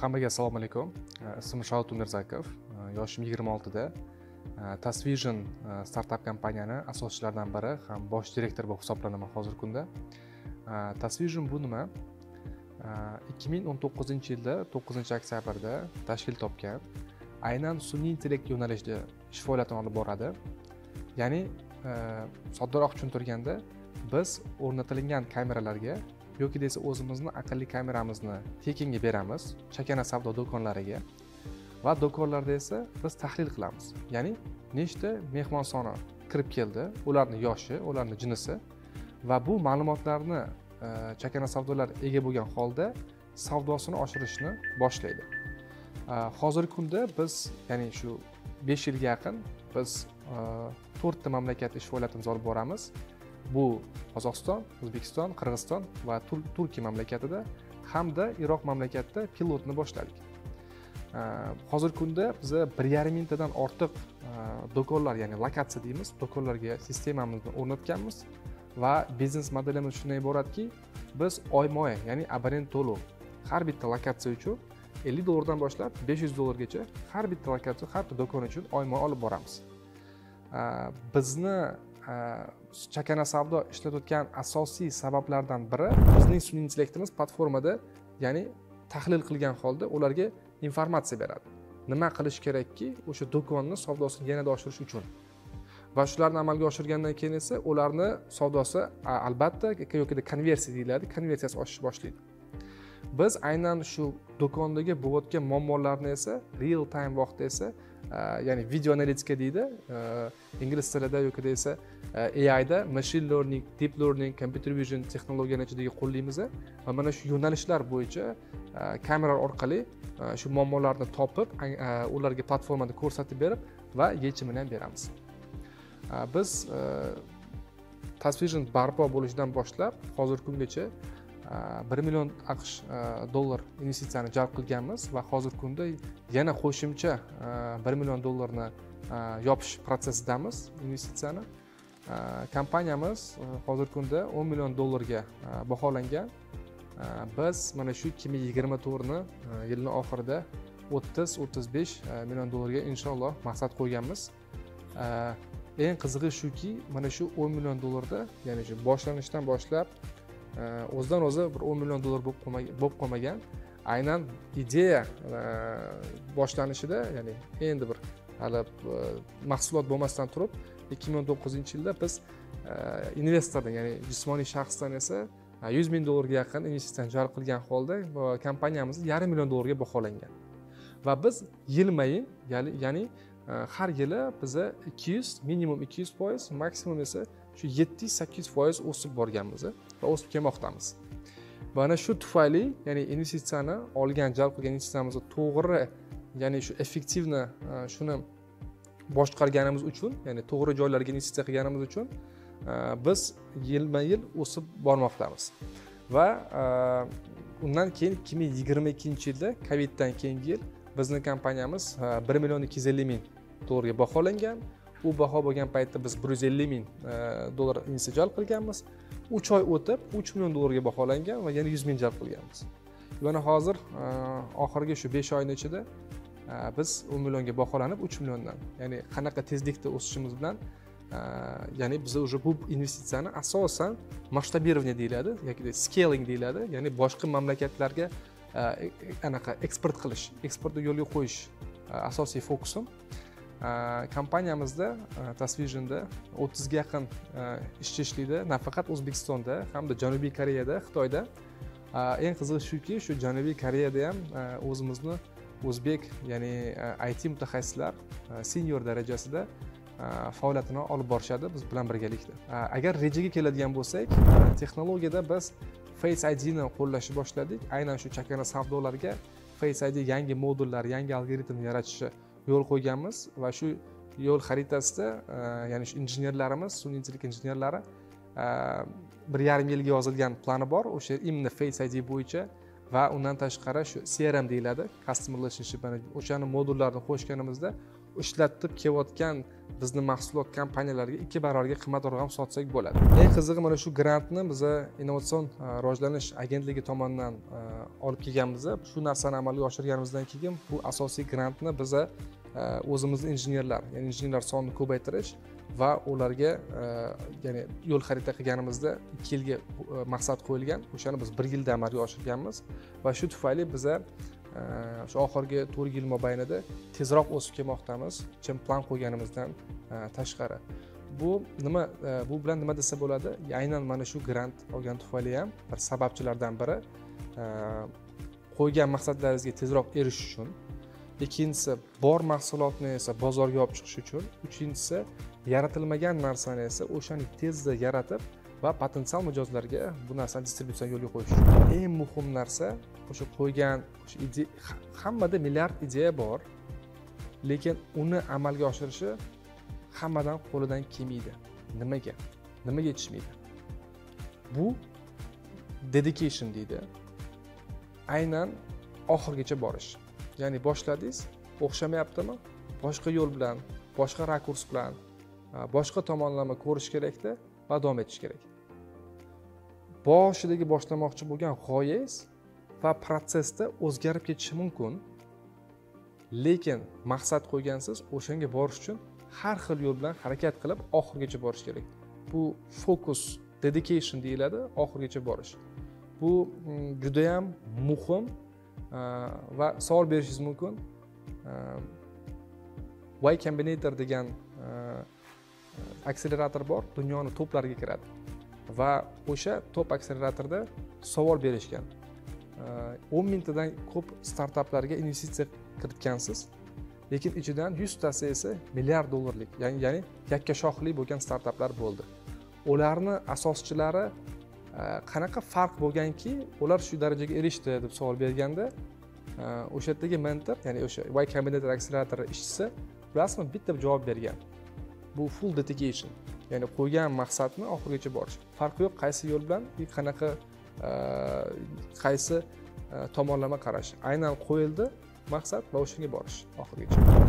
hammaga assalomu alaykum. Uh, ismim shavot umirzakov uh, yoshim yigirma oltida. Uh, Tasvision startap kompaniyani asoschilaridan biri ham bosh direktor bo'lib hisoblanaman hozirgi kunda. Tasvision bu nima? Ikki ming o'n to'qqizinchi yilda to'qqizinchi oktyabrda tashkil topgan aynan sun'iy intellekt yo'nalishida ish faoliyatini olib boradi. Ya'ni soddaroq tushuntirganda biz o'rnatilgan kameralarga yoki desa o'zimizni aqlli kameramizni tekinga beramiz chakana savdo do'konlariga. Va do'konlarda esa biz tahlil qilamiz. Ya'ni nechta mehmon soni kirib keldi ularni yoshi ularni jinsi va bu ma'lumotlarni e, chakana savdolar ega bo'lgan holda savdosini oshirishni boshlaydi. E, hozirgi kunda biz ya'ni shu besh yilga yaqin biz e, to'rtta mamlakat ish faoliyatimizni olib boramiz. Bu qozog'iston o'zbekiston qirg'iziston va turkiya mamlakatida hamda iroq mamlakatida pilotni boshladik. Hozirgi kunda biza bir yarim mingtadan ortiq e, do'konlar ya'ni lokatsiya deymiz do'konlarga sistemamizni o'rnatganmiz va biznes modelimiz shundan iboratki biz oyma oy ya'ni abonent to'lov har bitta lokatsiya uchun ellik dollardan boshlab besh yuz dollargacha har bitta lokatsiya har bitta do'kon uchun oyma oy olib boramiz. Bizni chakana savdo ishlatayotgan asosiy sabablardan biri bizning sun'iy intellektimiz platformada ya'ni tahlil qilgan holda ularga informatsiya beradi. Nima qilish kerakki o'sha do'konni savdosini yanada oshirish uchun? Va shularni amalga oshirgandan keyin esa ularni savdosi albatta yoki konversiya deyiladi konversiyasi oshishni boshlaydi. Biz aynan shu do'kondagi bo'layotgan muammolarni esa real time vaqtda esa ya'ni video analitika deydi ingliz tilida yoki desa aida machine learning deep learning computer vision texnologiyani ichidagi qo'llaymiz va mana shu yo'nalishlar bo'yicha kameralar orqali shu muammolarni topib ularga platformada ko'rsatib berib va yechimini ham beramiz biz tasvision barpo bo'lishidan boshlab hozirgi kungacha Э, bir million aqsh dollar investitsiyani jalb qilganmiz va hozirgi kunda yana qo'shimcha э, bir million dollarni э, yopish protsessidamiz investitsiyani. Kompaniyamiz hozirgi kunda o'n million dollarga baholangan. Biz mana shu ikki ming yigirma to'rtni yilni oxirida o'ttiz o'ttiz besh million dollarga inshaalloh maqsad qo'yganmiz. Eng qizig'i shuki mana shu o'n million dollarda ya'ni shu boshlanishdan boshlab Э, o'zidan o'zi bir o'n million dollar bo'lib qolmagan. Aynan ideya e, boshlanishida ya'ni endi bir hali e, mahsulot bo'lmasdan turib ikki ming o'n to'qqizinchi yilda biz e, investordan ya'ni jismoniy shaxsdan esa yuz ming dollarga yaqin investitsiyani jalb qilgan holda kompaniyamiz yarim million dollarga baholangan. Va biz yilma yil ya'ni har yili biza ikki yuz minimum ikki yuz foiz maksimum esa shu yetti sakkiz foiz o'sib borganmiz va o'sib kelmoqdamiz. Va ana shu tufayli ya'ni investitsiyani olgan jalb qilgan investitsiyamizni to'g'ri ya'ni shu effektivni e, shuni boshqarganimiz uchun ya'ni to'g'ri joylarga investitsiya qilganimiz uchun e, biz yilma yil o'sib bormoqdamiz. Va e, undan keyin ikki ming yigirma ikkinchi yilda coviddan keyingi yil bizni kompaniyamiz bir million ikki yuz ellik ming dollarga baholangan u baho bo'lgan paytda biz bir yuz ellik ming e, dollar investitsiya jalb qilganmiz. Uch oy o'tib uch million dollarga baholangan va yana yuz ming jalb qilganmiz. Mana hozir e, oxirgi shu besh oyni ichida e, biz o'n millionga baholanib uch milliondan ya'ni qanaqa tezlikda o'sishimiz bilan ya'ni biz уже bu investitsiyani asosan masштабирование deyiladi yoki scaling deyiladi ya'ni boshqa mamlakatlarga anaqa eksport qilish eksportni yo'lga qo'yish asosiy fokusim. Э, kompaniyamizda э, tasvisionda o'ttizga yaqin э, ishchi ishlaydi nafaqat o'zbekistonda hamda janubiy koreyada xitoyda. Eng qizig'i shuki shu janubiy koreyada ham o'zimizni o'zbek ya'ni it mutaxassislar senior darajasida faoliyatini olib borishadi biz bilan birgalikda. Agar rejaga keladigan bo'lsak e, texnologiyada biz face idni qo'llashni boshladik. Aynan shu chakana savdolarga face id yangi modullar yangi algoritm yaratishi yo'l qo'yganmiz va shu yo'l xaritasida e, ya'ni shu injenerlarimiz sun'iy intellekt injenerlari e, bir yarim yilga yozilgan plani bor. O'sha именно face id bo'yicha va undan tashqari shu crm deyiladi customer relationship o'shani modullarini qo'shganimizda ishlatib kelayotgan bizni mahsulot kompaniyalarga ikki barobarga qimmatroq ham sotsak bo'ladi. Eng qizig'i mana shu grantni biza innovatsion e, rivojlanish agentligi tomonidan e, olib kelganmiz. Shu narsani amalga oshirganimizdan keyin bu asosiy grantni biza e, o'zimizni injenerlar ya'ni injenerlar sonini ko'paytirish va ularga ya'ni yo'l xarita qilganimizda ikki yilga maqsad qo'yilgan. O'shani biz bir yilda amalga oshirganmiz va shu tufayli biza Э, o'sha oxirgi to'rt yil mobaynida tezroq o'sib kelmoqdamiz chin plan qo'yganimizdan e, tashqari. Bu nima e, bu bilan nima desa bo'ladi? Aynan mana shu grant olgan tufayli ham bir sababchilardan biri e, qo'ygan maqsadlaringizga tezroq erishish uchun. Ikkinchisi bor mahsulotni esa bozorga olib chiqish uchun. Uchinchisi yaratilmagan narsani esa o'shani tezda yaratib va potensial mijozlarga bu narsani distributsiyani yo'lga qo'yish eng muhim narsa o'sha qo'ygan o'sha hammada milliard ideya bor lekin uni amalga oshirishi hammadan qo'lidan kelmaydi. Nimaga? Nimaga yetishmaydi? Bu dedication deydi. Aynan oxirigacha borish. Ya'ni boshladingiz o'xshamayaptimi? Boshqa yo'l bilan boshqa rakurs bilan boshqa tomonlama ko'rish kerakda va davom etish kerak. Boshidagi boshlamoqchi bo'lgan g'oyangiz va protsessda o'zgarib ketishi mumkin. Lekin maqsad qo'ygansiz o'shanga borish uchun har xil yo'l bilan harakat qilib oxirigacha borish kerak. Bu fokus dedication deyiladi oxirigacha borish. Bu mm, judayam muhim e, va savol berishingiz mumkin. E, y combinator degan e, akselerator bor dunyoni toplariga kiradi. Va o'sha top akseleratorda savol berishgan. O'n mingtadan ko'p startaplarga investitsiya kiritgansiz lekin ichidan yuztasi esa milliard dollarlik ya'ni ya'ni yakkashoxli bo'lgan startaplar bo'ldi. Ularni asoschilari e, qanaqa farq bo'lganki ular shu darajaga erishdi deb savol berganda e, o'sha yerdagi mentor ya'ni o'sha y combinator akseleratori ishchisi bilasizmi bitta javob bergan. Bu full dedication. Ya'ni qo'ygan maqsadni oxirigacha borish farqi yo'q qaysi yo'l bilan и qanaqa e, qaysi e, tomonlama qarash. Aynan qo'yildi maqsad va o'shanga borish oxirigacha.